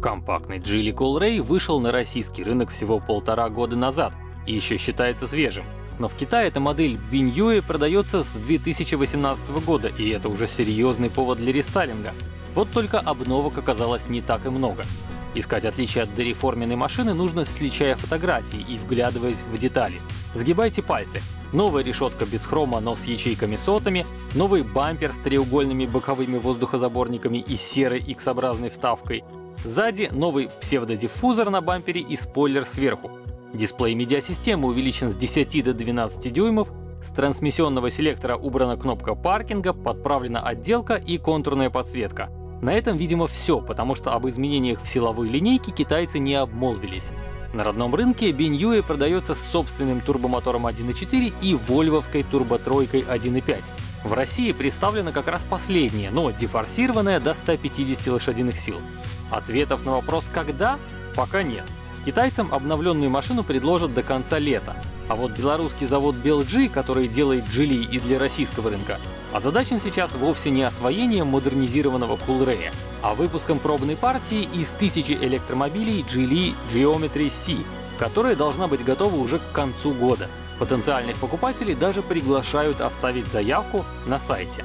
Компактный Geely Coolray вышел на российский рынок всего полтора года назад и еще считается свежим. Но в Китае эта модель Биньюэ продается с 2018 года, и это уже серьезный повод для рестайлинга. Вот только обновок оказалось не так и много. Искать отличия от дореформенной машины нужно, сличая фотографии и вглядываясь в детали. Сгибайте пальцы. Новая решетка без хрома, но с ячейками сотами, новый бампер с треугольными боковыми воздухозаборниками и серой X-образной вставкой, Сзади новый псевдодиффузор на бампере и спойлер сверху. Дисплей медиасистемы увеличен с 10 до 12 дюймов, с трансмиссионного селектора убрана кнопка паркинга, подправлена отделка и контурная подсветка. На этом, видимо, все, потому что об изменениях в силовой линейке китайцы не обмолвились. На родном рынке Биньюэ продается с собственным турбомотором 1.4 и вольвовской турботройкой 1.5. В России представлена как раз последняя, но дефорсированная до 150 лошадиных сил. Ответов на вопрос «когда?» пока нет. Китайцам обновленную машину предложат до конца лета. А вот белорусский завод BLG, который делает Geely и для российского рынка, озадачен сейчас вовсе не освоением модернизированного Coolray, а выпуском пробной партии из тысячи электромобилей Geely Geometry C, которая должна быть готова уже к концу года. Потенциальных покупателей даже приглашают оставить заявку на сайте.